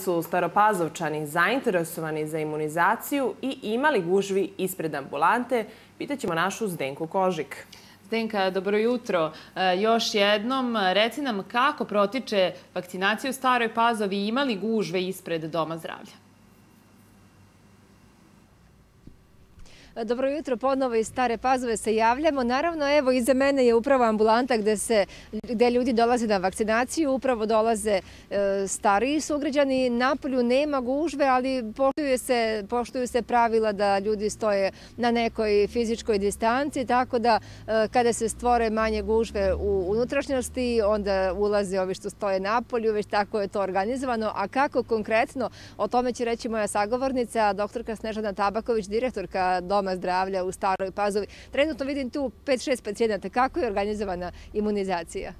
su staropazovčani zainteresovani za imunizaciju i imali gužvi ispred ambulante, pitaćemo našu Zdenku Kožik. Zdenka, dobro jutro. E, još jednom, reci nam kako protiče vakcinacija u Staroj Pazovi, imali gužve ispred Doma zdravlja? Dobro jutro, ponovo iz Stare Pazove se javljamo. Naravno, evo, iza mene je upravo ambulanta gde ljudi dolaze na vakcinaciju, upravo dolaze e, stariji sugrađani. Napolju nema gužve, ali poštuju se pravila da ljudi stoje na nekoj fizičkoj distanci, tako da e, kada se stvore manje gužve u unutrašnjosti, onda ulaze ovi što stoje napolju, već tako je to organizovano. A kako konkretno, o tome će reći moja sagovornica, doktorka Snežana Tabaković, direktorka Doma doma zdravlja u Staroj Pazovi. Trenutno vidim tu 5-6 pacijenata. Kako je organizovana imunizacija? E,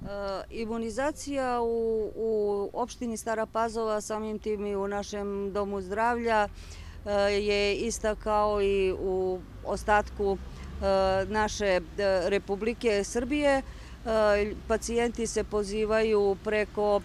imunizacija u opštini Stara Pazova, samim tim i u našem domu zdravlja, e, je ista kao i u ostatku e, naše e, Republike Srbije. E, pacijenti se pozivaju preko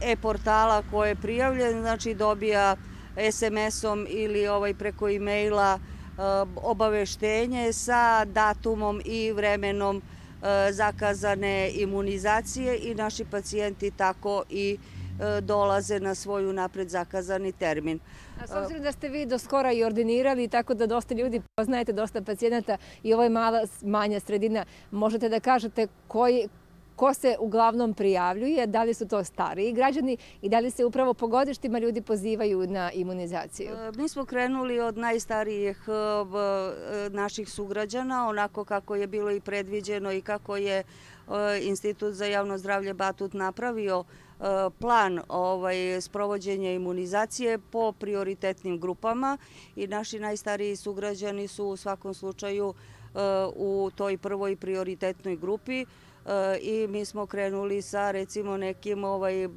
e, e-portala koje je prijavljen, znači dobija SMS-om ili ovaj preko e-maila Eh, obaveštenje sa datumom i vremenom eh, zakazane imunizacije i naši pacijenti tako i eh, dolaze na svoju napred zakazani termin. A s obzirom da ste vi do skora i ordinirali, tako da dosta ljudi poznajete, dosta pacijenata i ovo je mala, manja sredina, možete da kažete koji, ko se uglavnom prijavljuje, da li su to stariji građani i da li se upravo po godištima ljudi pozivaju na imunizaciju? E, mi smo krenuli od najstarijih e, e, naših sugrađana, onako kako je bilo i predviđeno i kako je Institut za javno zdravlje Batut napravio plan ovaj, sprovođenja imunizacije po prioritetnim grupama i naši najstariji sugrađani su u svakom slučaju u toj prvoj prioritetnoj grupi. Eh, I mi smo krenuli sa recimo nekim ovaj,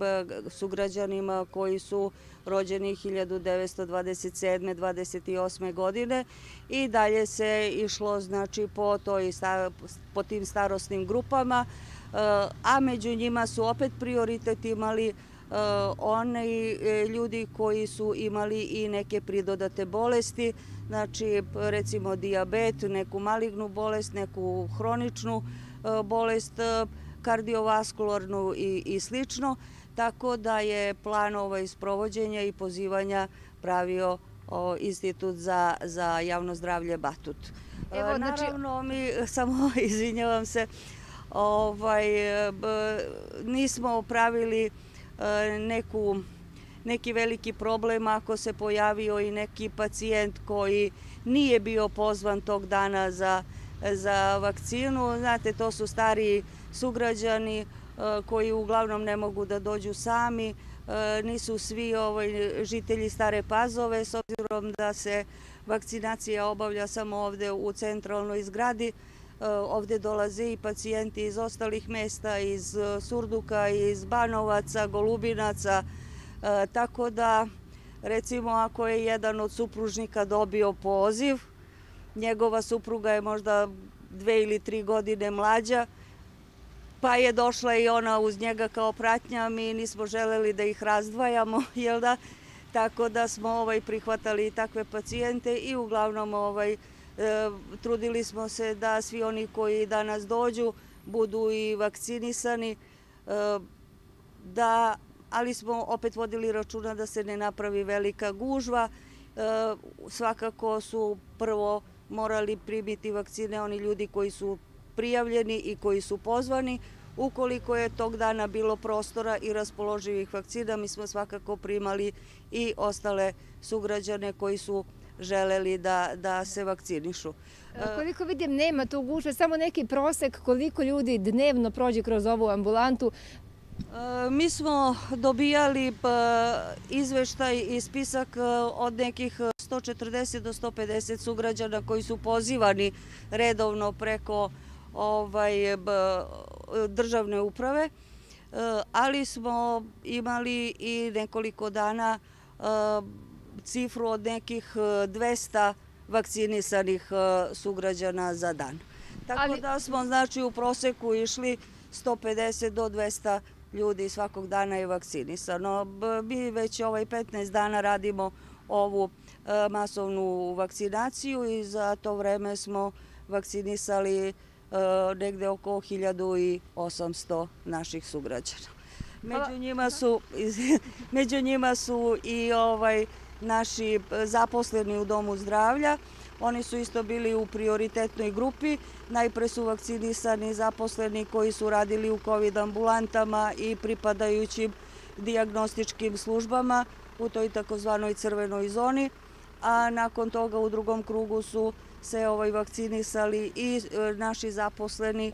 sugrađanima koji su rođeni 1927. 28. godine i dalje se išlo znači, po, toj, po tim starostnim grupama, eh, a među njima su opet prioritet imali eh, oni ljudi koji su imali i neke pridodate bolesti, znači recimo diabet, neku malignu bolest, neku hroničnu bolest, bolest e, kardiovaskularnu i slično, tako da je plan ovaj sprovođenja i pozivanja pravio Institut za javno zdravlje Batut. E, znači- naravno, mi samo izvinjavam se, ovaj, nismo pravili neki veliki problem ako se pojavio i neki pacijent koji nije bio pozvan tog dana za za vakcinu. Znate, to su stariji sugrađani e, koji uglavnom ne mogu da dođu sami. E, nisu svi ovaj, žitelji Stare Pazove, s obzirom da se vakcinacija obavlja samo ovde u centralnoj zgradi. E, ovde dolaze i pacijenti iz ostalih mesta, iz Surduka, iz Banovaca, Golubinaca. Tako da, recimo, ako je jedan od supružnika dobio poziv, njegova supruga je možda dve ili tri godine mlađa, pa je došla i ona uz njega kao pratnja, mi nismo želeli da ih razdvajamo, jel da? Tako da smo ovaj, prihvatali takve pacijente i uglavnom ovaj, e, trudili smo se da svi oni koji danas dođu budu i vakcinisani, e, da, ali smo opet vodili računa da se ne napravi velika gužva. E, svakako su prvo morali pribiti vakcine oni ljudi koji su prijavljeni i koji su pozvani. Ukoliko je tog dana bilo prostora i raspoloživih vakcina, mi smo svakako primali i ostale sugrađane koji su želeli da se vakcinišu. Koliko vidim, nema tu gužve, samo neki prosek koliko ljudi dnevno prođe kroz ovu ambulantu. E, mi smo dobijali izveštaj i spisak e, od nekih 140 do 150 sugrađana koji su pozivani redovno preko ovaj, državne uprave, e, ali smo imali i nekoliko dana e, cifru od nekih 200 e, vakcinisanih sugrađana za dan. Tako da smo znači u proseku išli 150 do 200 ljudi svakog dana je vakcinisano. Mi već ovaj 15 dana radimo ovu e, masovnu vakcinaciju i za to vreme smo vakcinisali e, negde oko 1800 naših sugrađana. Među njima su, među njima su i ovaj, naši e, zaposleni u Domu zdravlja. Oni su isto bili u prioritetnoj grupi. Najpre su vakcinisani zaposleni koji su radili u COVID ambulantama i pripadajućim diagnostičkim službama u toj takozvanoj crvenoj zoni. A nakon toga u drugom krugu su se ovaj, vakcinisali i e, naši zaposleni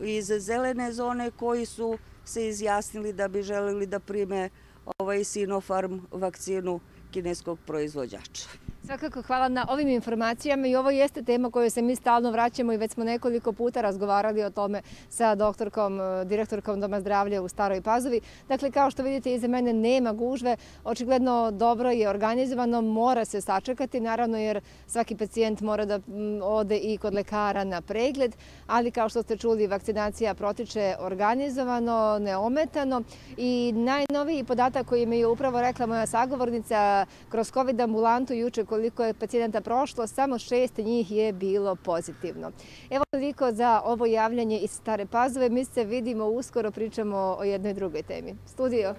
iz zelene zone koji su se izjasnili da bi želili da prime ovaj Sinopharm vakcinu kineskog proizvođača. Svakako hvala na ovim informacijama i ovo jeste tema koju se mi stalno vraćamo i već smo nekoliko puta razgovarali o tome sa doktorkom, e, direktorkom Doma zdravlja u Staroj Pazovi. Dakle, kao što vidite, iza mene nema gužve. Očigledno dobro je organizovano, mora se sačekati, naravno jer svaki pacijent mora da ode i kod lekara na pregled, ali kao što ste čuli, vakcinacija protiče organizovano, neometano i najnoviji podatak koji mi je upravo rekla moja sagovornica kroz COVID ambulantu juče koliko je pacijenta prošlo, samo šest njih je bilo pozitivno. Evo toliko za ovo javljanje iz Stare Pazove. Mi se vidimo uskoro, pričamo o jednoj drugoj temi. Studio.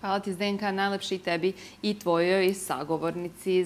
Hvala ti Zdenka, najlepši tebi i tvojoj sagovornici.